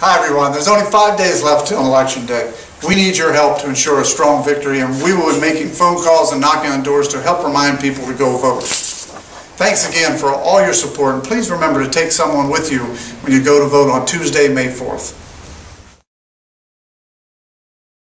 Hi, everyone. There's only five days left till Election Day. We need your help to ensure a strong victory, and we will be making phone calls and knocking on doors to help remind people to go vote. Thanks again for all your support, and please remember to take someone with you when you go to vote on Tuesday, May 4th.